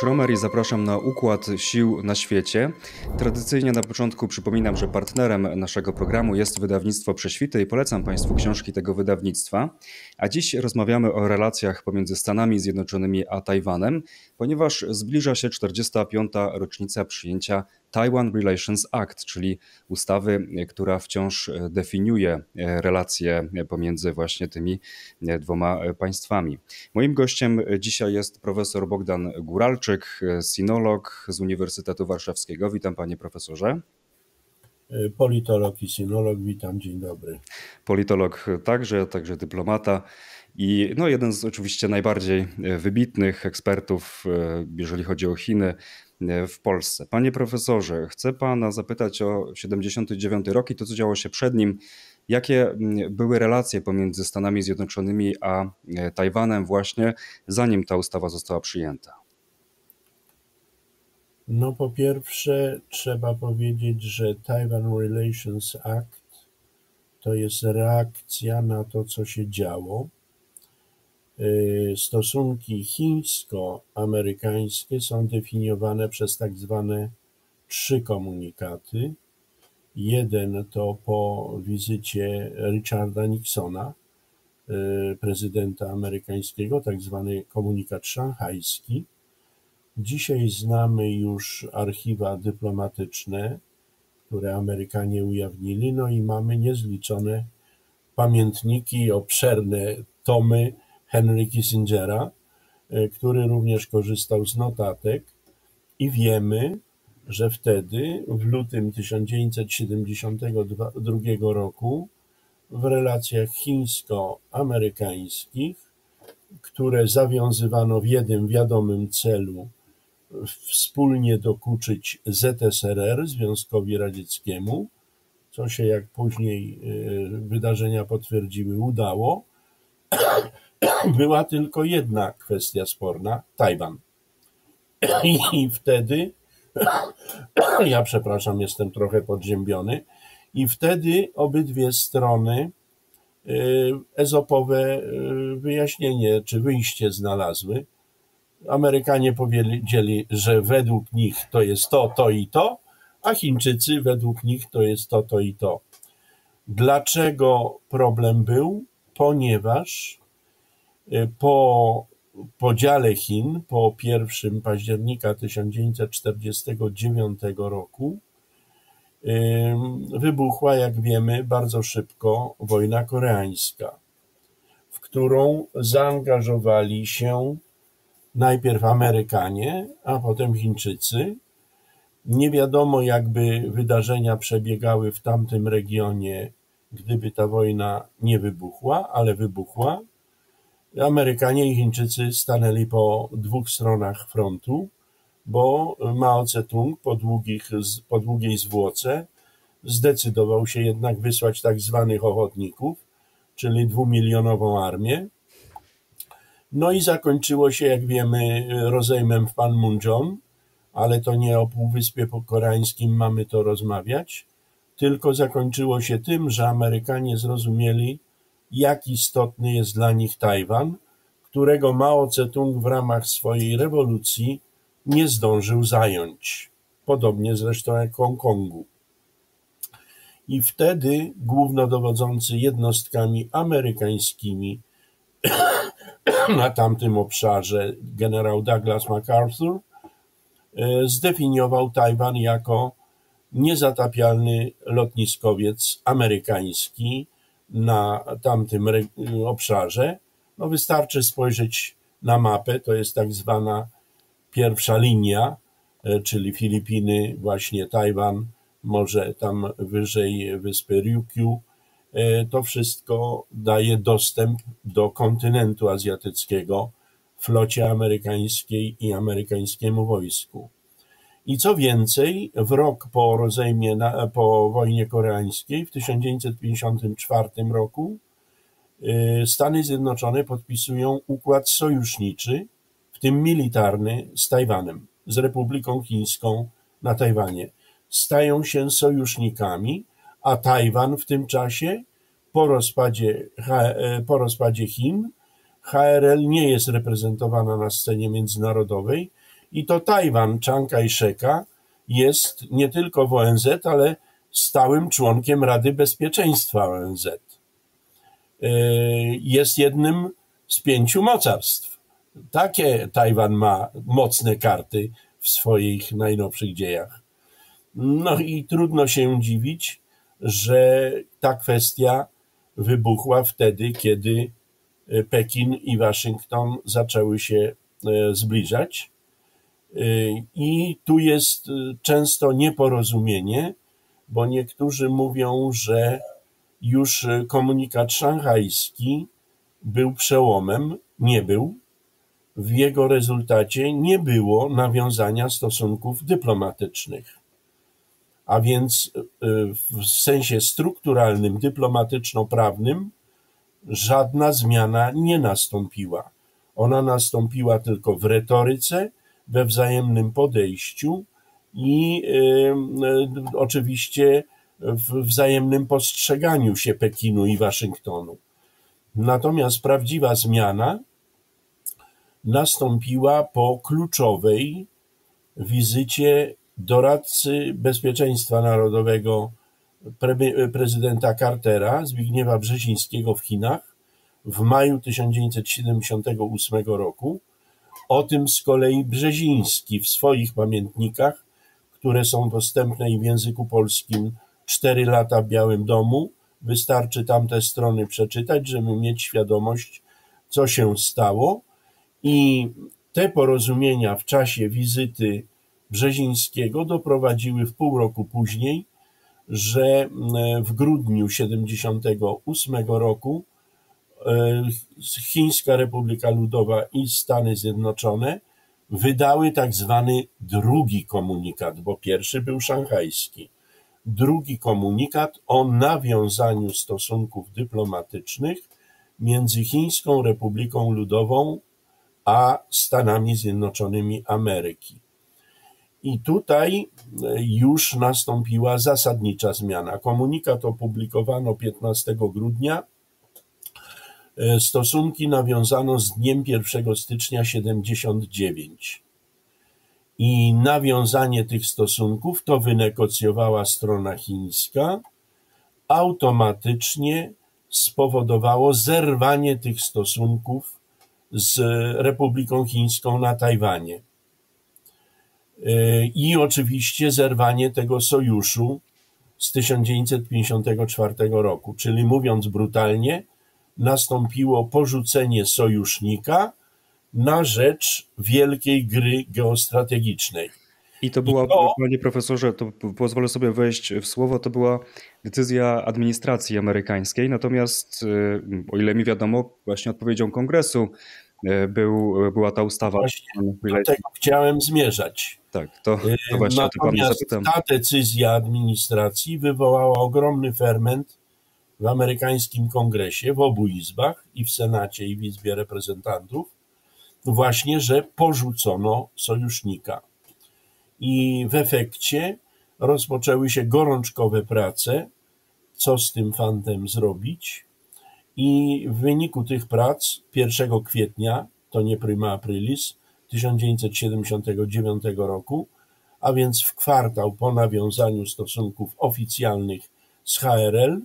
Mateusz Romer i zapraszam na Układ Sił na Świecie. Tradycyjnie na początku przypominam, że partnerem naszego programu jest wydawnictwo Prześwity i polecam Państwu książki tego wydawnictwa. A dziś rozmawiamy o relacjach pomiędzy Stanami Zjednoczonymi a Tajwanem, ponieważ zbliża się 45. rocznica przyjęcia Taiwan Relations Act, czyli ustawy, która wciąż definiuje relacje pomiędzy właśnie tymi dwoma państwami. Moim gościem dzisiaj jest profesor Bogdan Guralczyk, sinolog z Uniwersytetu Warszawskiego. Witam panie profesorze. Politolog i sinolog, witam, dzień dobry. Politolog także, także dyplomata. I no, jeden z oczywiście najbardziej wybitnych ekspertów, jeżeli chodzi o Chiny, w Polsce. Panie profesorze, chcę pana zapytać o 79 rok i to, co działo się przed nim. Jakie mm, były relacje pomiędzy Stanami Zjednoczonymi a e, Tajwanem właśnie zanim ta ustawa została przyjęta? No po pierwsze trzeba powiedzieć, że Taiwan Relations Act to jest reakcja na to, co się działo stosunki chińsko-amerykańskie są definiowane przez tak zwane trzy komunikaty. Jeden to po wizycie Richarda Nixona, y, prezydenta amerykańskiego, tak zwany komunikat szanghajski. Dzisiaj znamy już archiwa dyplomatyczne, które Amerykanie ujawnili, no i mamy niezliczone pamiętniki, obszerne tomy Henry Kissingera, e, który również korzystał z notatek. I wiemy, że wtedy, w lutym 1972 roku, w relacjach chińsko-amerykańskich, które zawiązywano w jednym wiadomym celu wspólnie dokuczyć ZSRR, Związkowi Radzieckiemu, co się jak później e, wydarzenia potwierdziły, udało, była tylko jedna kwestia sporna Tajwan. I wtedy, ja przepraszam, jestem trochę podziębiony, i wtedy obydwie strony y, ezopowe y, wyjaśnienie czy wyjście znalazły. Amerykanie powiedzieli, że według nich to jest to, to i to, a Chińczycy według nich to jest to, to i to. Dlaczego problem był? Ponieważ po podziale Chin, po 1 października 1949 roku, wybuchła, jak wiemy, bardzo szybko wojna koreańska, w którą zaangażowali się najpierw Amerykanie, a potem Chińczycy. Nie wiadomo, jakby wydarzenia przebiegały w tamtym regionie, gdyby ta wojna nie wybuchła, ale wybuchła. Amerykanie i Chińczycy stanęli po dwóch stronach frontu, bo Mao Tse-tung po, długich, po długiej zwłoce zdecydował się jednak wysłać tak zwanych ochotników, czyli dwumilionową armię. No i zakończyło się, jak wiemy, rozejmem w Panmunjom, ale to nie o Półwyspie Koreańskim mamy to rozmawiać, tylko zakończyło się tym, że Amerykanie zrozumieli, jak istotny jest dla nich Tajwan, którego Mao Tse-tung w ramach swojej rewolucji nie zdążył zająć, podobnie zresztą jak Hongkongu. I wtedy głównodowodzący jednostkami amerykańskimi na tamtym obszarze generał Douglas MacArthur e, zdefiniował Tajwan jako niezatapialny lotniskowiec amerykański, na tamtym obszarze, no wystarczy spojrzeć na mapę, to jest tak zwana pierwsza linia, e, czyli Filipiny, właśnie Tajwan, może tam wyżej wyspy Ryukyu. E, to wszystko daje dostęp do kontynentu azjatyckiego flocie amerykańskiej i amerykańskiemu wojsku. I co więcej, w rok po rozejmie, po wojnie koreańskiej w 1954 roku y, Stany Zjednoczone podpisują układ sojuszniczy, w tym militarny, z Tajwanem, z Republiką Chińską na Tajwanie. Stają się sojusznikami, a Tajwan w tym czasie po rozpadzie, e, po rozpadzie Chin HRL nie jest reprezentowana na scenie międzynarodowej, I to Tajwan Chiang Kai-sheka jest nie tylko w ONZ, ale stałym członkiem Rady Bezpieczeństwa ONZ. E, jest jednym z pięciu mocarstw. Takie Tajwan ma mocne karty w swoich najnowszych dziejach. No i trudno się dziwić, że ta kwestia wybuchła wtedy, kiedy Pekin i Waszyngton zaczęły się e, zbliżać. E, I tu jest często nieporozumienie, bo niektórzy mówią, że już komunikat szanghajski był przełomem, nie był. W jego rezultacie nie było nawiązania stosunków dyplomatycznych. A więc w sensie strukturalnym, dyplomatyczno-prawnym, żadna zmiana nie nastąpiła. Ona nastąpiła tylko w retoryce, we wzajemnym podejściu i e, oczywiście w wzajemnym postrzeganiu się Pekinu i Waszyngtonu. Natomiast prawdziwa zmiana nastąpiła po kluczowej wizycie doradcy bezpieczeństwa narodowego pre prezydenta Cartera, Zbigniewa Brzezińskiego w Chinach w maju 1978 roku. O tym z kolei Brzeziński w swoich pamiętnikach, które są dostępne i w języku polskim cztery lata w Białym Domu, wystarczy tamte strony przeczytać, żeby mieć świadomość, co się stało. I te porozumienia w czasie wizyty Brzezińskiego doprowadziły w pół roku później, że w grudniu 78 roku e, Chińska Republika Ludowa i Stany Zjednoczone wydały tak zwany drugi komunikat, bo pierwszy był szanghajski drugi komunikat o nawiązaniu stosunków dyplomatycznych między Chińską Republiką Ludową a Stanami Zjednoczonymi Ameryki. I tutaj e, już nastąpiła zasadnicza zmiana. Komunikat opublikowano 15 grudnia. E, stosunki nawiązano z dniem 1 stycznia 79 i nawiązanie tych stosunków, to wynegocjowała strona chińska, automatycznie spowodowało zerwanie tych stosunków z Republiką Chińską na Tajwanie. I oczywiście zerwanie tego sojuszu z 1954 roku, czyli mówiąc brutalnie, nastąpiło porzucenie sojusznika na rzecz wielkiej gry geostrategicznej. I to była, I to, panie profesorze, to pozwolę sobie wejść w słowo, to była decyzja administracji amerykańskiej, natomiast y, o ile mi wiadomo, właśnie odpowiedzią kongresu y, był, była ta ustawa. Właśnie do tego chciałem zmierzać. Tak, to, to właśnie Natomiast ta decyzja administracji wywołała ogromny ferment w amerykańskim kongresie, w obu izbach, i w Senacie, i w Izbie Reprezentantów, właśnie, że porzucono sojusznika. I w efekcie rozpoczęły się gorączkowe prace, co z tym fantem zrobić. I w wyniku tych prac 1 kwietnia, to nie prima aprilis, 1979 roku, a więc w kwartał po nawiązaniu stosunków oficjalnych z HRL,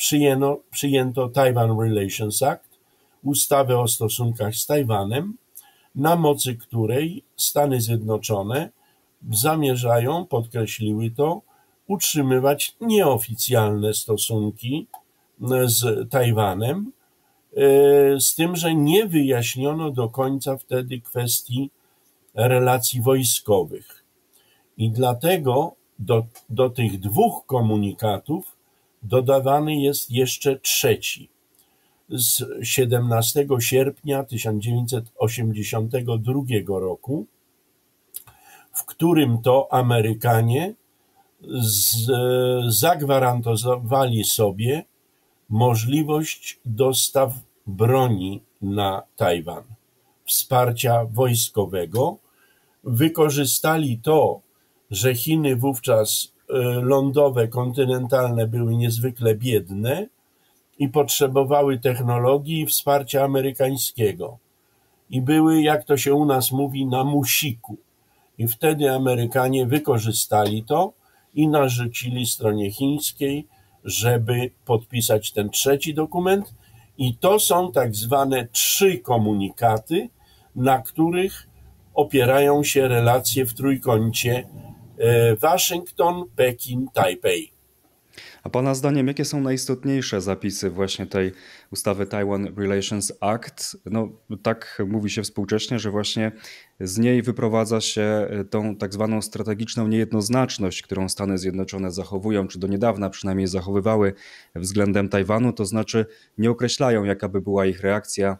przyjęto, przyjęto Taiwan Relations Act, ustawę o stosunkach z Tajwanem, na mocy której Stany Zjednoczone zamierzają, podkreśliły to, utrzymywać nieoficjalne stosunki z Tajwanem, e, z tym, że nie wyjaśniono do końca wtedy kwestii relacji wojskowych. I dlatego do, do tych dwóch komunikatów dodawany jest jeszcze trzeci z 17 sierpnia 1982 roku, w którym to Amerykanie z, zagwarantowali sobie możliwość dostaw broni na Tajwan, wsparcia wojskowego. Wykorzystali to, że Chiny wówczas lądowe, kontynentalne były niezwykle biedne, i potrzebowały technologii i wsparcia amerykańskiego. I były, jak to się u nas mówi, na musiku. I wtedy Amerykanie wykorzystali to i narzucili stronie chińskiej, żeby podpisać ten trzeci dokument. I to są tak zwane trzy komunikaty, na których opierają się relacje w trójkącie Waszyngton, Pekin, Tajpej. A Pana zdaniem, jakie są najistotniejsze zapisy właśnie tej ustawy Taiwan Relations Act? No, tak mówi się współcześnie, że właśnie z niej wyprowadza się e, tą tak zwaną strategiczną niejednoznaczność, którą Stany Zjednoczone zachowują, czy do niedawna przynajmniej zachowywały względem Tajwanu, to znaczy nie określają, jaka by była ich reakcja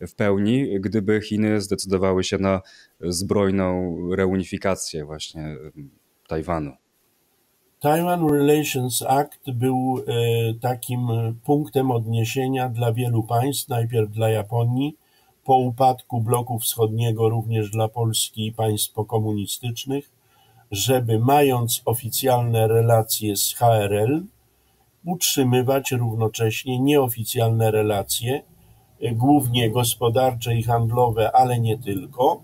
w pełni, gdyby Chiny zdecydowały się na zbrojną reunifikację właśnie Tajwanu. Taiwan Relations Act był e, takim punktem odniesienia dla wielu państw, najpierw dla Japonii, po upadku bloku wschodniego również dla Polski i państw pokomunistycznych, żeby mając oficjalne relacje z HRL, utrzymywać równocześnie nieoficjalne relacje, e, głównie gospodarcze i handlowe, ale nie tylko,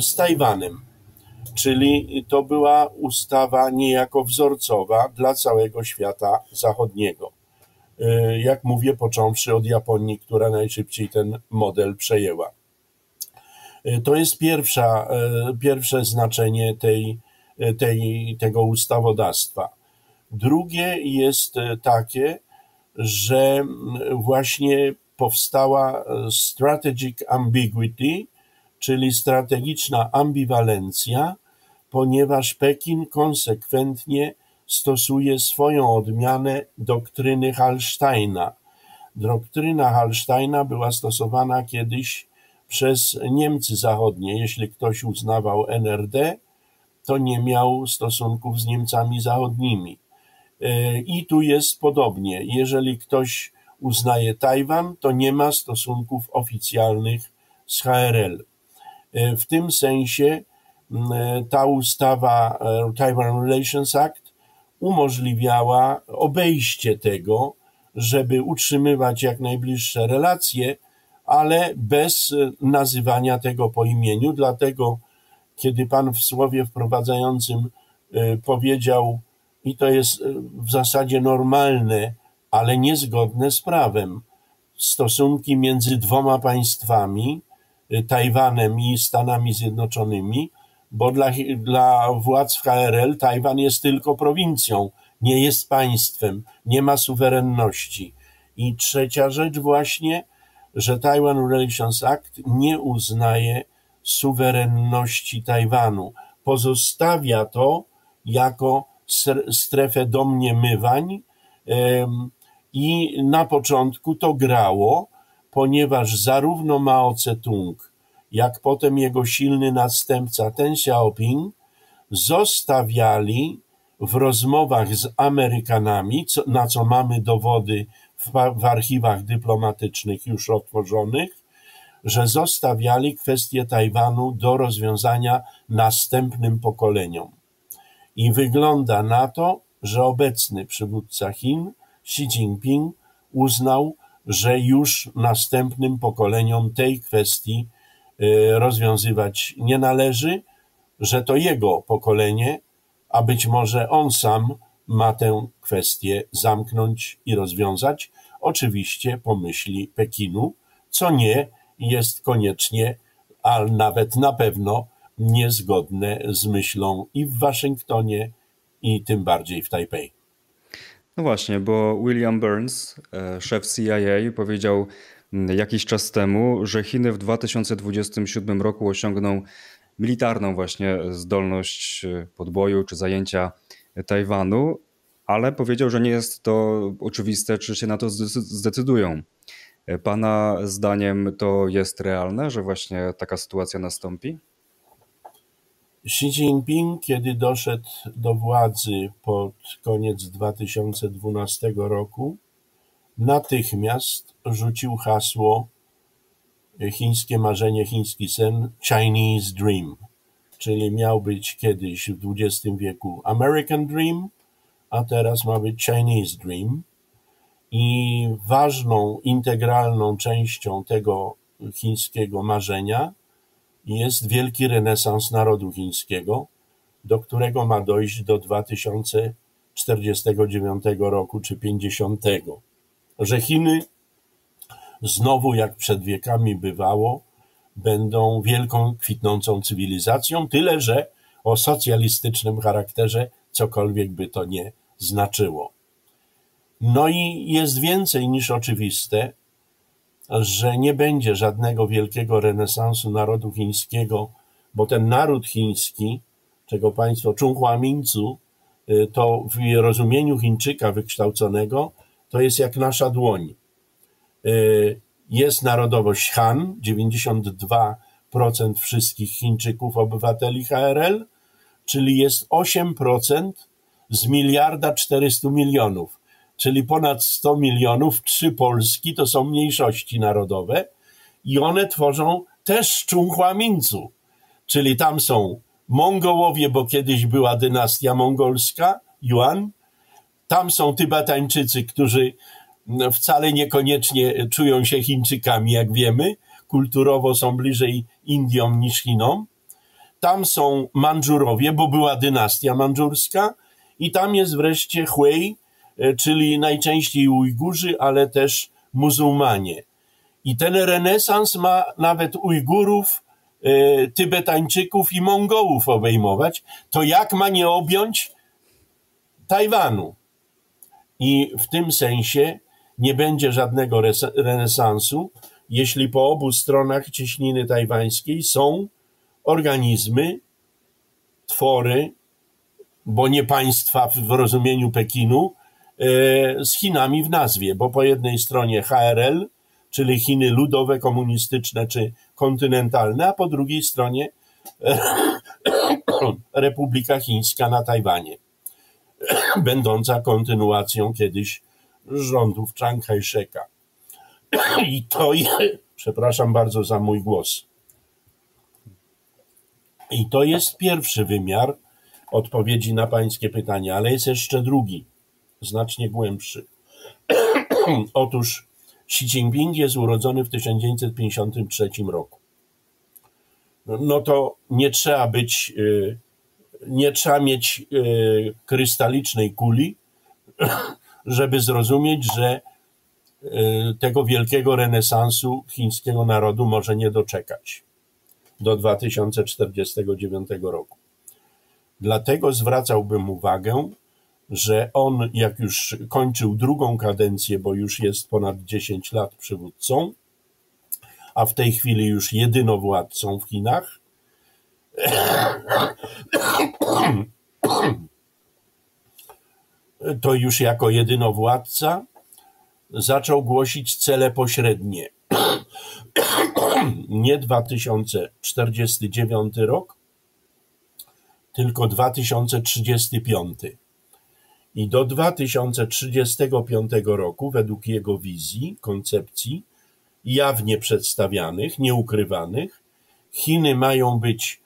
z Tajwanem czyli to była ustawa niejako wzorcowa dla całego świata zachodniego. E, jak mówię, począwszy od Japonii, która najszybciej ten model przejęła. E, to jest pierwsza, e, pierwsze znaczenie tej, tej, tego ustawodawstwa. Drugie jest takie, że właśnie powstała strategic ambiguity, czyli strategiczna ambiwalencja, ponieważ Pekin konsekwentnie stosuje swoją odmianę doktryny Hallsteina. Doktryna Hallsteina była stosowana kiedyś przez Niemcy Zachodnie. Jeśli ktoś uznawał NRD, to nie miał stosunków z Niemcami Zachodnimi. E, I tu jest podobnie. Jeżeli ktoś uznaje Tajwan, to nie ma stosunków oficjalnych z HRL. E, w tym sensie ta ustawa e, Taiwan Relations Act umożliwiała obejście tego, żeby utrzymywać jak najbliższe relacje, ale bez e, nazywania tego po imieniu. Dlatego, kiedy pan w słowie wprowadzającym powiedział, i to jest w zasadzie normalne, ale niezgodne z prawem, stosunki między dwoma państwami, Tajwanem i Stanami Zjednoczonymi, bo dla, dla władz KRL Tajwan jest tylko prowincją, nie jest państwem, nie ma suwerenności. I trzecia rzecz właśnie, że Taiwan Relations Act nie uznaje suwerenności Tajwanu. Pozostawia to jako strefę domniemywań i na początku to grało, ponieważ zarówno Mao Tse-tung, jak potem jego silny następca Ten Xiaoping zostawiali w rozmowach z Amerykanami, co, na co mamy dowody w, w archiwach dyplomatycznych już otworzonych, że zostawiali kwestię Tajwanu do rozwiązania następnym pokoleniom. I wygląda na to, że obecny przywódca Chin, Xi Jinping, uznał, że już następnym pokoleniom tej kwestii y, rozwiązywać nie należy, że to jego pokolenie, a być może on sam ma tę kwestię zamknąć i rozwiązać, oczywiście po myśli Pekinu, co nie jest koniecznie, a nawet na pewno niezgodne z myślą i w Waszyngtonie, i tym bardziej w Tajpej. No właśnie, bo William Burns, e, szef CIA, powiedział mm, jakiś czas temu, że Chiny w 2027 roku osiągną militarną właśnie zdolność e, podboju czy zajęcia Tajwanu, ale powiedział, że nie jest to oczywiste, czy się na to zdecydują. E, pana zdaniem to jest realne, że właśnie taka sytuacja nastąpi? Xi Jinping, kiedy doszedł do władzy pod koniec 2012 roku, natychmiast rzucił hasło chińskie marzenie, chiński sen Chinese Dream, czyli miał być kiedyś w XX wieku American Dream, a teraz ma być Chinese Dream. I ważną, integralną częścią tego chińskiego marzenia jest wielki renesans narodu chińskiego, do którego ma dojść do 2049 roku czy 50. Że Chiny znowu, jak przed wiekami bywało, będą wielką, kwitnącą cywilizacją, tyle że o socjalistycznym charakterze, cokolwiek by to nie znaczyło. No i jest więcej niż oczywiste, że nie będzie żadnego wielkiego renesansu narodu chińskiego, bo ten naród chiński, czego państwo Chunhua Minzu, y, to w rozumieniu Chińczyka wykształconego, to jest jak nasza dłoń. Y, jest narodowość Han, 92% wszystkich Chińczyków obywateli HRL, czyli jest 8% z miliarda 400 milionów czyli ponad 100 milionów, trzy Polski to są mniejszości narodowe i one tworzą też Czunhua Mincu, czyli tam są Mongołowie, bo kiedyś była dynastia mongolska, Yuan, tam są Tybetańczycy, którzy wcale niekoniecznie czują się Chińczykami, jak wiemy, kulturowo są bliżej Indiom niż Chinom. Tam są Mandżurowie, bo była dynastia mandżurska i tam jest wreszcie Hui, czyli najczęściej Ujgurzy, ale też muzułmanie. I ten renesans ma nawet Ujgurów, e, Tybetańczyków i Mongołów obejmować. To jak ma nie objąć Tajwanu? I w tym sensie nie będzie żadnego renesansu, jeśli po obu stronach cieśniny tajwańskiej są organizmy, twory, bo nie państwa w rozumieniu Pekinu, E, z Chinami w nazwie, bo po jednej stronie HRL, czyli Chiny ludowe, komunistyczne czy kontynentalne, a po drugiej stronie Republika Chińska na Tajwanie, będąca kontynuacją kiedyś rządów Chiang Kai-sheka. I to przepraszam bardzo za mój głos. I to jest pierwszy wymiar odpowiedzi na pańskie pytania, ale jest jeszcze drugi znacznie głębszy. Otóż Xi Jinping jest urodzony w 1953 roku. No to nie trzeba być, y, nie trzeba mieć y, krystalicznej kuli, żeby zrozumieć, że y, tego wielkiego renesansu chińskiego narodu może nie doczekać do 2049 roku. Dlatego zwracałbym uwagę że on, jak już kończył drugą kadencję, bo już jest ponad 10 lat przywódcą, a w tej chwili już jedynowładcą w Chinach, to już jako jedynowładca zaczął głosić cele pośrednie. Nie 2049 rok, tylko 2035 i do 2035 roku, według jego wizji, koncepcji, jawnie przedstawianych, nieukrywanych, Chiny mają być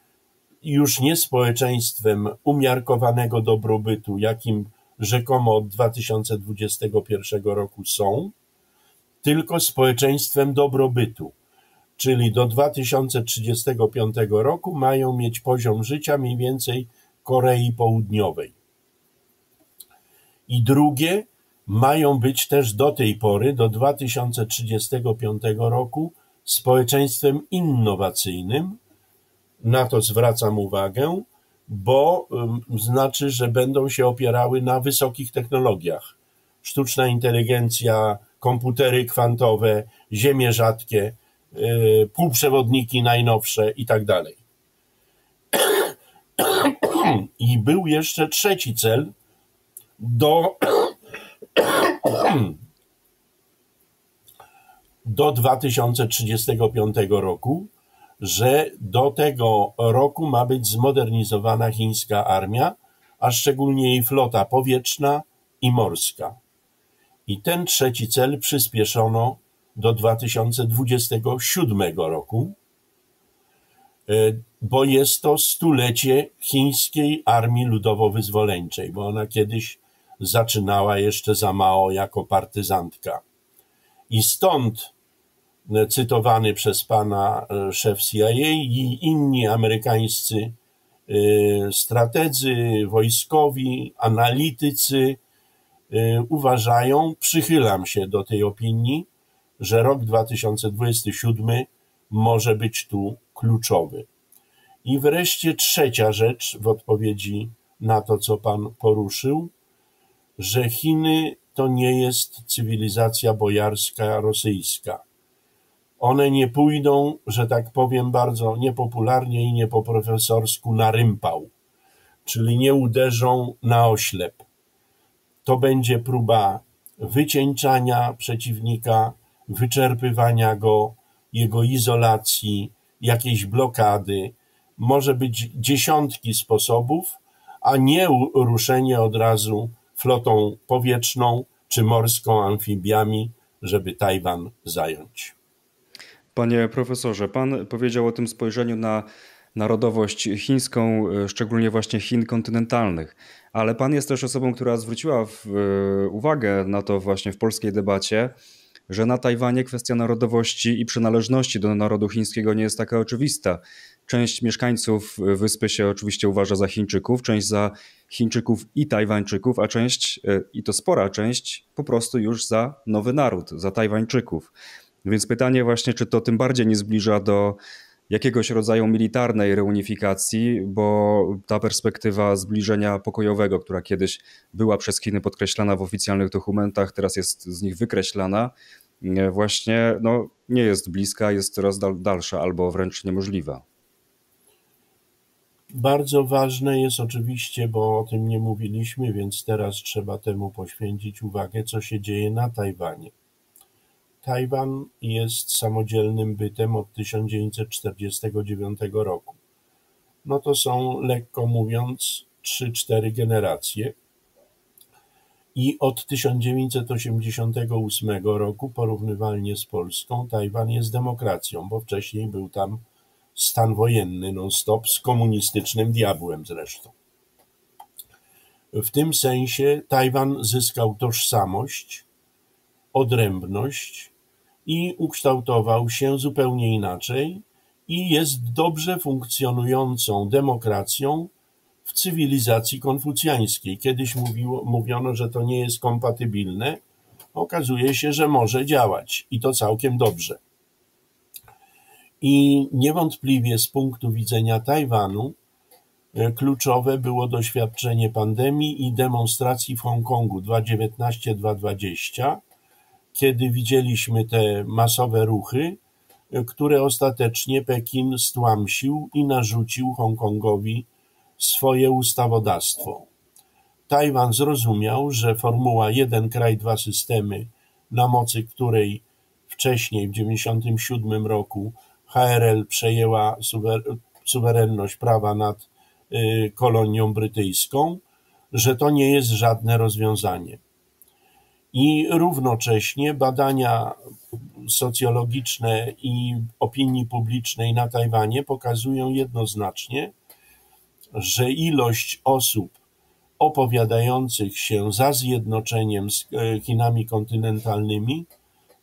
już nie społeczeństwem umiarkowanego dobrobytu, jakim rzekomo od 2021 roku są, tylko społeczeństwem dobrobytu, czyli do 2035 roku mają mieć poziom życia mniej więcej Korei Południowej. I drugie, mają być też do tej pory, do 2035 roku, społeczeństwem innowacyjnym. Na to zwracam uwagę, bo znaczy, że będą się opierały na wysokich technologiach. Sztuczna inteligencja, komputery kwantowe, ziemie rzadkie, yy, półprzewodniki najnowsze i tak dalej. I był jeszcze trzeci cel, do, do 2035 roku, że do tego roku ma być zmodernizowana chińska armia, a szczególnie jej flota powietrzna i morska. I ten trzeci cel przyspieszono do 2027 roku, e, bo jest to stulecie chińskiej armii ludowo-wyzwoleńczej, bo ona kiedyś zaczynała jeszcze za mało jako partyzantka. I stąd cytowany przez pana szef CIA i inni amerykańscy strategzy, wojskowi, analitycy uważają, przychylam się do tej opinii, że rok 2027 może być tu kluczowy. I wreszcie trzecia rzecz w odpowiedzi na to, co Pan poruszył, że Chiny to nie jest cywilizacja bojarska rosyjska. One nie pójdą, że tak powiem bardzo niepopularnie i nie po profesorsku, na rympał, czyli nie uderzą na oślep. To będzie próba wycieńczania przeciwnika, wyczerpywania go, jego izolacji, jakiejś blokady. Może być dziesiątki sposobów, a nie ruszenie od razu flotą powietrzną czy morską amfibiami, żeby Tajwan zająć. Panie profesorze, pan powiedział o tym spojrzeniu na narodowość chińską, e, szczególnie właśnie Chin kontynentalnych. Ale pan jest też osobą, która zwróciła w, e, uwagę na to właśnie w polskiej debacie, że na Tajwanie kwestia narodowości i przynależności do narodu chińskiego nie jest taka oczywista. Część mieszkańców wyspy się oczywiście uważa za Chińczyków, część za Chińczyków i Tajwańczyków, a część, e, i to spora część, po prostu już za nowy naród, za Tajwańczyków. Więc pytanie właśnie, czy to tym bardziej nie zbliża do jakiegoś rodzaju militarnej reunifikacji, bo ta perspektywa zbliżenia pokojowego, która kiedyś była przez Chiny podkreślana w oficjalnych dokumentach, teraz jest z nich wykreślana, właśnie no, nie jest bliska, jest coraz dalsza albo wręcz niemożliwa. Bardzo ważne jest oczywiście, bo o tym nie mówiliśmy, więc teraz trzeba temu poświęcić uwagę, co się dzieje na Tajwanie. Tajwan jest samodzielnym bytem od 1949 roku. No to są, lekko mówiąc, 3-4 generacje. I od 1988 roku, porównywalnie z Polską, Tajwan jest demokracją, bo wcześniej był tam stan wojenny non-stop z komunistycznym diabłem zresztą. W tym sensie Tajwan zyskał tożsamość, odrębność i ukształtował się zupełnie inaczej i jest dobrze funkcjonującą demokracją w cywilizacji konfucjańskiej. Kiedyś mówiło, mówiono, że to nie jest kompatybilne. Okazuje się, że może działać i to całkiem dobrze. I niewątpliwie z punktu widzenia Tajwanu e, kluczowe było doświadczenie pandemii i demonstracji w Hongkongu 2019-2020, kiedy widzieliśmy te masowe ruchy, e, które ostatecznie Pekin stłamsił i narzucił Hongkongowi swoje ustawodawstwo. Tajwan zrozumiał, że formuła jeden kraj, dwa systemy, na mocy której wcześniej w 1997 roku HRL przejęła suwerenność prawa nad y, kolonią brytyjską, że to nie jest żadne rozwiązanie. I równocześnie badania socjologiczne i opinii publicznej na Tajwanie pokazują jednoznacznie, że ilość osób opowiadających się za zjednoczeniem z e, Chinami kontynentalnymi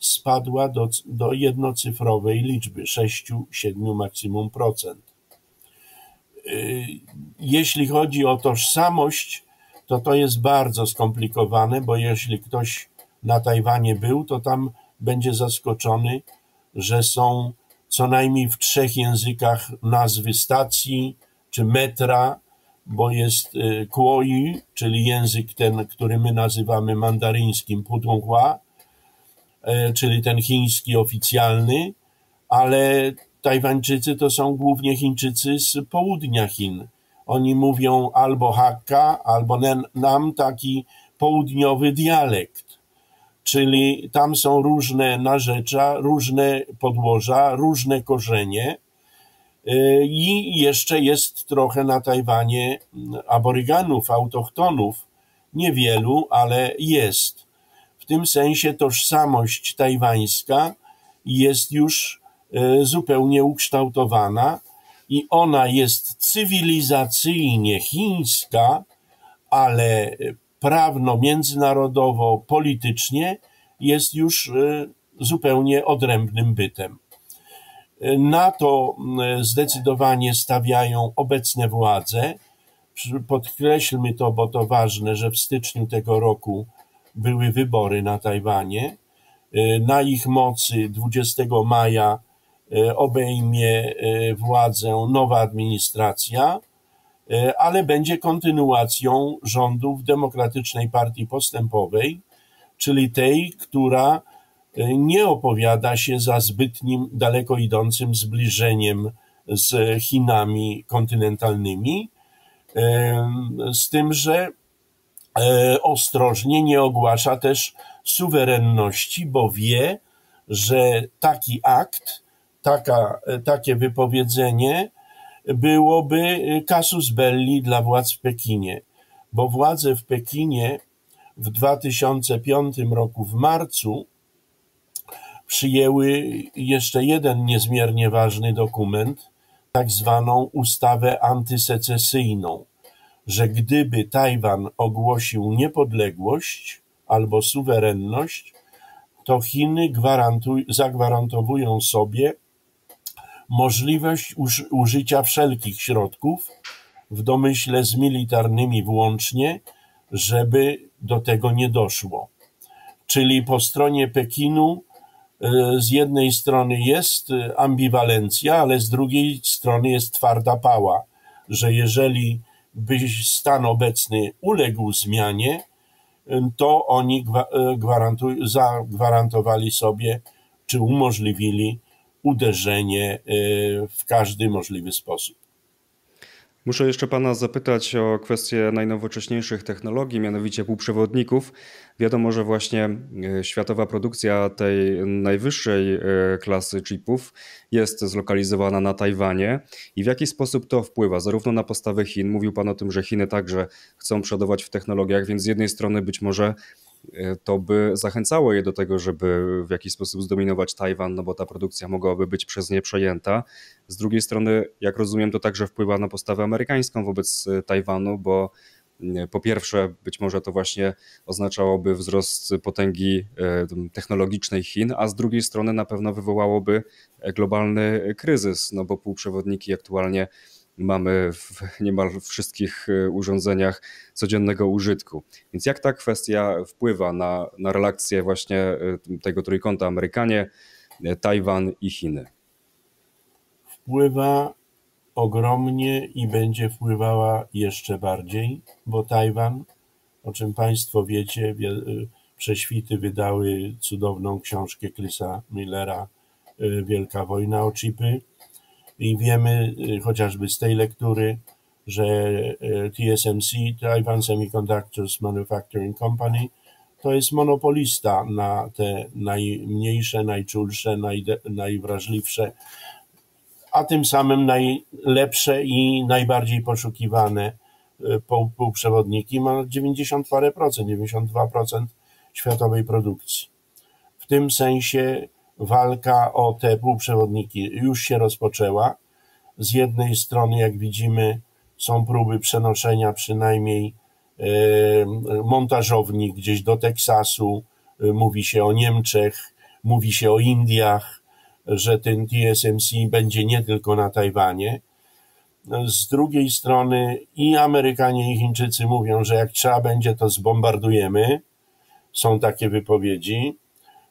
spadła do, do jednocyfrowej liczby 6-7 maksimum procent. E, jeśli chodzi o tożsamość, to to jest bardzo skomplikowane, bo jeśli ktoś na Tajwanie był, to tam będzie zaskoczony, że są co najmniej w trzech językach nazwy stacji czy metra, bo jest y, Kuoi, czyli język ten, który my nazywamy mandaryńskim Putonghua, y, czyli ten chiński oficjalny, ale Tajwańczycy to są głównie Chińczycy z południa Chin. Oni mówią albo Hakka, albo nam taki południowy dialekt. Czyli tam są różne narzecza, różne podłoża, różne korzenie. Y, I jeszcze jest trochę na Tajwanie aboryganów, autochtonów. Niewielu, ale jest. W tym sensie tożsamość tajwańska jest już y, zupełnie ukształtowana i ona jest cywilizacyjnie chińska, ale prawno, międzynarodowo, politycznie jest już y, zupełnie odrębnym bytem. Na to zdecydowanie stawiają obecne władze. Podkreślmy to, bo to ważne, że w styczniu tego roku były wybory na Tajwanie. Na ich mocy 20 maja obejmie władzę nowa administracja E, ale będzie kontynuacją rządów Demokratycznej Partii Postępowej, czyli tej, która e, nie opowiada się za zbytnim daleko idącym zbliżeniem z Chinami kontynentalnymi, e, z tym, że ostrożnie nie ogłasza też suwerenności, bo wie, że taki akt, taka, takie wypowiedzenie byłoby casus belli dla władz w Pekinie, bo władze w Pekinie w 2005 roku w marcu przyjęły jeszcze jeden niezmiernie ważny dokument, tak zwaną ustawę antysecesyjną, że gdyby Tajwan ogłosił niepodległość albo suwerenność, to Chiny gwarantuj, zagwarantowują sobie możliwość użycia wszelkich środków, w domyśle z militarnymi włącznie, żeby do tego nie doszło. Czyli po stronie Pekinu e, z jednej strony jest ambiwalencja, ale z drugiej strony jest twarda pała, że jeżeli by stan obecny uległ zmianie, to oni e, zagwarantowali sobie, czy umożliwili uderzenie y, w każdy możliwy sposób. Muszę jeszcze Pana zapytać o kwestię najnowocześniejszych technologii, mianowicie półprzewodników. Wiadomo, że właśnie y, światowa produkcja tej najwyższej y, klasy chipów jest zlokalizowana na Tajwanie. I w jaki sposób to wpływa zarówno na postawę Chin? Mówił Pan o tym, że Chiny także chcą przodować w technologiach, więc z jednej strony być może E, to by zachęcało je do tego, żeby w jakiś sposób zdominować Tajwan, no bo ta produkcja mogłaby być przez nie przejęta. Z drugiej strony, jak rozumiem, to także wpływa na postawę amerykańską wobec e, Tajwanu, bo e, po pierwsze, być może to właśnie oznaczałoby wzrost potęgi technologicznej Chin, a z drugiej strony na pewno wywołałoby globalny kryzys, no bo półprzewodniki aktualnie mamy w niemal wszystkich e, urządzeniach codziennego użytku. Więc jak ta kwestia wpływa na, na relacje właśnie e, tego trójkąta Amerykanie, e, Tajwan i Chiny? Wpływa ogromnie i będzie wpływała jeszcze bardziej, bo Tajwan, o czym Państwo wiecie, prześwity wydały cudowną książkę Chrisa Millera Wielka wojna o chipy i wiemy y, chociażby z tej lektury, że y, TSMC, Taiwan Semiconductors Manufacturing Company, to jest monopolista na te najmniejsze, najczulsze, najwrażliwsze, a tym samym najlepsze i najbardziej poszukiwane y, półprzewodniki. Ma 90 parę procent, 92% światowej produkcji. W tym sensie walka o te półprzewodniki już się rozpoczęła. Z jednej strony, jak widzimy, są próby przenoszenia przynajmniej e, montażowni gdzieś do Teksasu, e, mówi się o Niemczech, mówi się o Indiach, że ten TSMC będzie nie tylko na Tajwanie. Z drugiej strony i Amerykanie i Chińczycy mówią, że jak trzeba będzie, to zbombardujemy. Są takie wypowiedzi,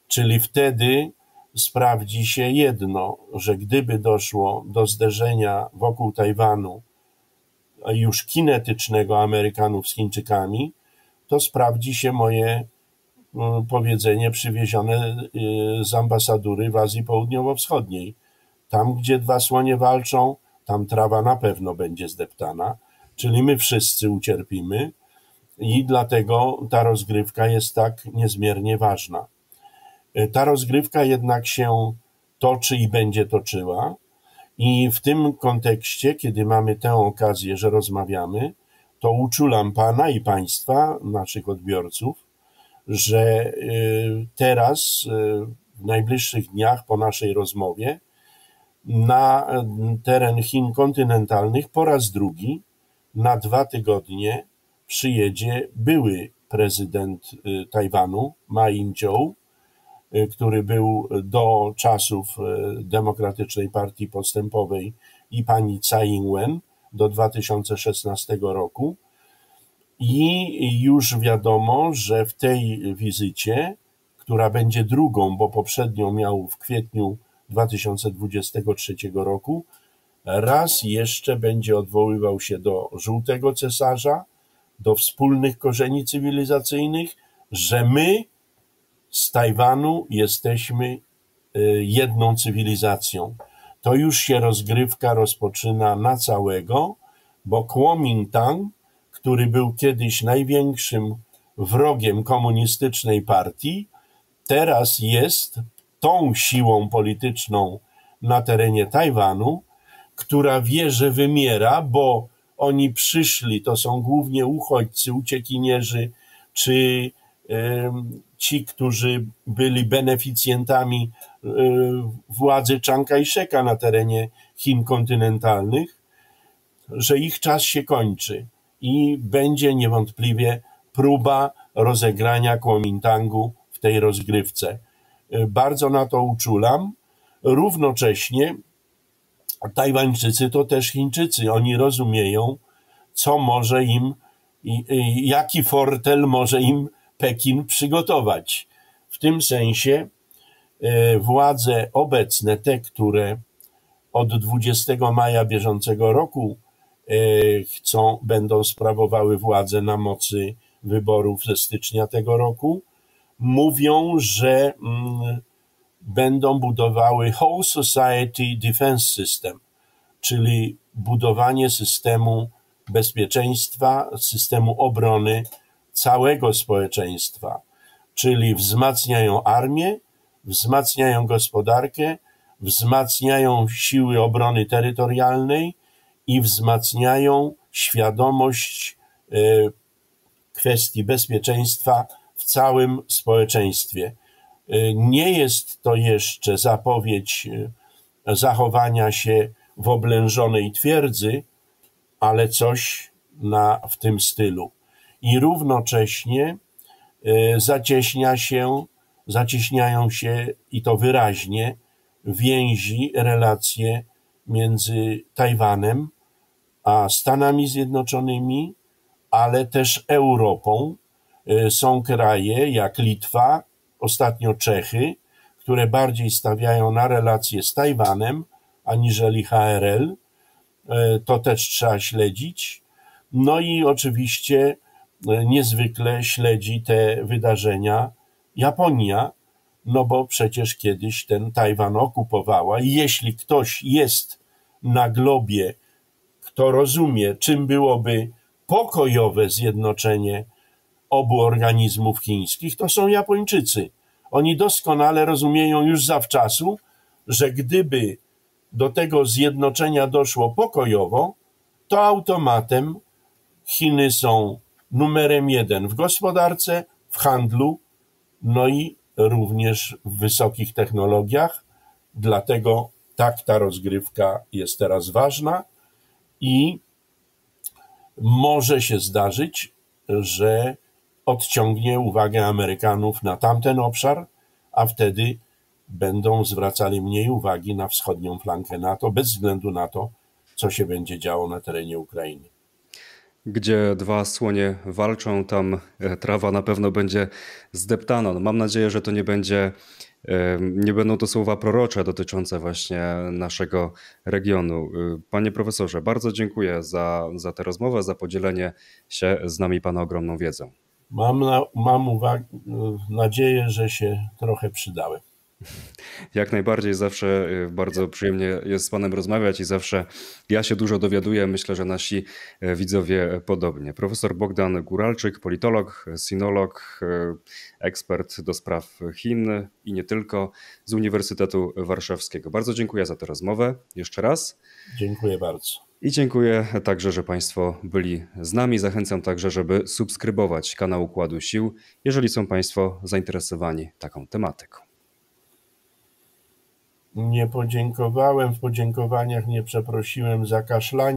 czyli wtedy sprawdzi się jedno, że gdyby doszło do zderzenia wokół Tajwanu już kinetycznego Amerykanów z Chińczykami, to sprawdzi się moje no, powiedzenie przywiezione y, z ambasatury w Azji Południowo-Wschodniej. Tam, gdzie dwa słonie walczą, tam trawa na pewno będzie zdeptana, czyli my wszyscy ucierpimy i dlatego ta rozgrywka jest tak niezmiernie ważna. E, ta rozgrywka jednak się toczy i będzie toczyła. I w tym kontekście, kiedy mamy tę okazję, że rozmawiamy, to uczulam Pana i Państwa, naszych odbiorców, że e, teraz, e, w najbliższych dniach po naszej rozmowie, na teren Chin kontynentalnych po raz drugi na dwa tygodnie przyjedzie były prezydent Tajwanu, Ma Ying-jeou, który był do czasów Demokratycznej Partii Postępowej i pani Tsai Ing-wen do 2016 roku. I już wiadomo, że w tej wizycie, która będzie drugą, bo poprzednią miał w kwietniu 2023 roku, raz jeszcze będzie odwoływał się do żółtego cesarza, do wspólnych korzeni cywilizacyjnych, że my z Tajwanu jesteśmy y, jedną cywilizacją. To już się rozgrywka rozpoczyna na całego, bo Kuomintang, który był kiedyś największym wrogiem komunistycznej partii, teraz jest tą siłą polityczną na terenie Tajwanu, która wie, że wymiera, bo oni przyszli, to są głównie uchodźcy, uciekinierzy, czy ci, którzy byli beneficjentami y, władzy Chiang Kai-sheka na terenie Chin kontynentalnych, że ich czas się kończy i będzie niewątpliwie próba rozegrania Kuomintangu w tej rozgrywce. Y, bardzo na to uczulam. Równocześnie Tajwańczycy to też Chińczycy. Oni rozumieją, co może im, jaki fortel może im Pekin przygotować. W tym sensie e, władze obecne, te, które od 20 maja bieżącego roku e, chcą, będą sprawowały władzę na mocy wyborów ze stycznia tego roku, mówią, że mm, będą budowały Whole Society Defense System, czyli budowanie systemu bezpieczeństwa, systemu obrony całego społeczeństwa, czyli wzmacniają armię, wzmacniają gospodarkę, wzmacniają siły obrony terytorialnej i wzmacniają świadomość e, kwestii bezpieczeństwa w całym społeczeństwie. E, nie jest to jeszcze zapowiedź e, zachowania się w oblężonej twierdzy, ale coś na, w tym stylu. I równocześnie e, zacieśnia się, zacieśniają się i to wyraźnie więzi, relacje między Tajwanem a Stanami Zjednoczonymi, ale też Europą. Są kraje jak Litwa, ostatnio Czechy, które bardziej stawiają na relacje z Tajwanem aniżeli HRL. E, to też trzeba śledzić. No i oczywiście niezwykle śledzi te wydarzenia Japonia, no bo przecież kiedyś ten Tajwan okupowała i jeśli ktoś jest na globie, kto rozumie, czym byłoby pokojowe zjednoczenie obu organizmów chińskich, to są Japończycy. Oni doskonale rozumieją już zawczasu, że gdyby do tego zjednoczenia doszło pokojowo, to automatem Chiny są numerem jeden w gospodarce, w handlu, no i również w wysokich technologiach. Dlatego tak ta rozgrywka jest teraz ważna i może się zdarzyć, że odciągnie uwagę Amerykanów na tamten obszar, a wtedy będą zwracali mniej uwagi na wschodnią flankę NATO, bez względu na to, co się będzie działo na terenie Ukrainy. Gdzie dwa słonie walczą, tam e, trawa na pewno będzie zdeptana. No mam nadzieję, że to nie będzie, e, nie będą to słowa prorocze dotyczące właśnie naszego regionu. E, panie profesorze, bardzo dziękuję za, za tę rozmowę, za podzielenie się z nami Pana ogromną wiedzą. Mam, na, mam uwag- nadzieję, że się trochę przydałem. Jak najbardziej, zawsze y, bardzo przyjemnie jest z Panem rozmawiać i zawsze ja się dużo dowiaduję. Myślę, że nasi y, widzowie podobnie. Profesor Bogdan Guralczyk, politolog, sinolog, y, ekspert do spraw Chin i nie tylko z Uniwersytetu Warszawskiego. Bardzo dziękuję za tę rozmowę jeszcze raz. Dziękuję bardzo. I dziękuję także, że Państwo byli z nami. Zachęcam także, żeby subskrybować kanał Układu Sił, jeżeli są Państwo zainteresowani taką tematyką. Nie podziękowałem, w podziękowaniach nie przeprosiłem za kaszlanie.